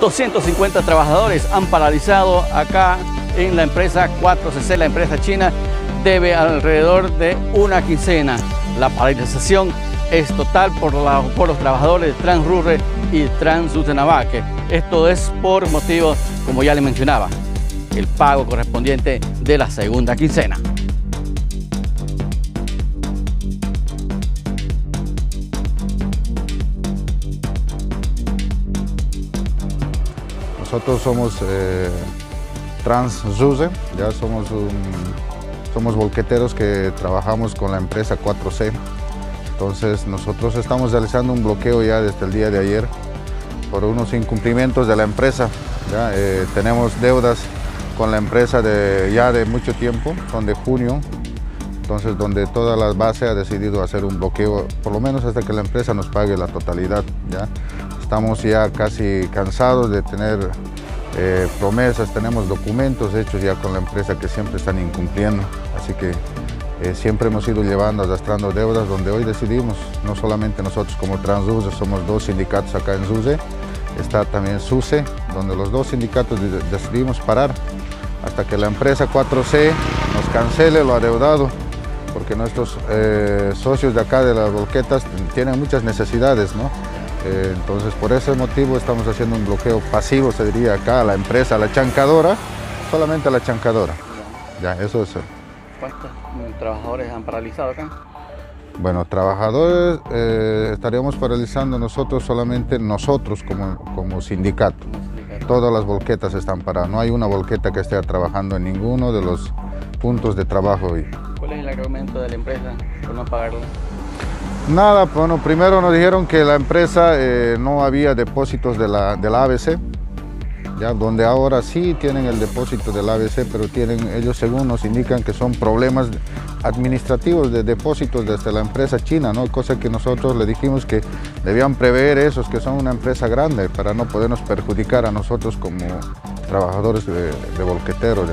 250 trabajadores han paralizado acá en la empresa 4CC, la empresa china, debe alrededor de una quincena. La paralización es total por, los trabajadores de Transrurre y Transutenavaque. Esto es por motivo, como ya le mencionaba, el pago correspondiente de la segunda quincena. Nosotros somos eh, ya somos, somos volqueteros que trabajamos con la empresa 4C. Entonces nosotros estamos realizando un bloqueo ya desde el día de ayer por unos incumplimientos de la empresa. ¿ya? Eh, tenemos deudas con la empresa de, ya de mucho tiempo, son de junio, entonces donde toda la base ha decidido hacer un bloqueo, por lo menos hasta que la empresa nos pague la totalidad. ¿ya? Estamos ya casi cansados de tener eh, promesas, tenemos documentos hechos ya con la empresa que siempre están incumpliendo, así que eh, siempre hemos ido llevando, arrastrando deudas donde hoy decidimos, no solamente nosotros como Transuze, somos dos sindicatos acá en SUSE, está también SUSE, donde los dos sindicatos decidimos parar hasta que la empresa 4C nos cancele lo adeudado, porque nuestros eh, socios de acá de las volquetas tienen muchas necesidades, ¿no? Eh, entonces por ese motivo estamos haciendo un bloqueo pasivo, se diría acá, a la empresa, a la chancadora, solamente a la chancadora. Ya, eso es. ¿Cuántos trabajadores han paralizado acá? Bueno, trabajadores eh, estaríamos paralizando nosotros solamente nosotros como, como sindicato. Todas las volquetas están paradas. No hay una volqueta que esté trabajando en ninguno de los puntos de trabajo hoy. ¿Cuál es el argumento de la empresa por no pagarlo? Nada, bueno, primero nos dijeron que la empresa eh, no había depósitos de la, de la ABC, ya, donde ahora sí tienen el depósito del ABC, pero tienen, ellos según nos indican que son problemas administrativos de depósitos desde la empresa china, ¿no? cosa que nosotros le dijimos que debían prever esos que son una empresa grande para no podernos perjudicar a nosotros como trabajadores de, de volqueteros.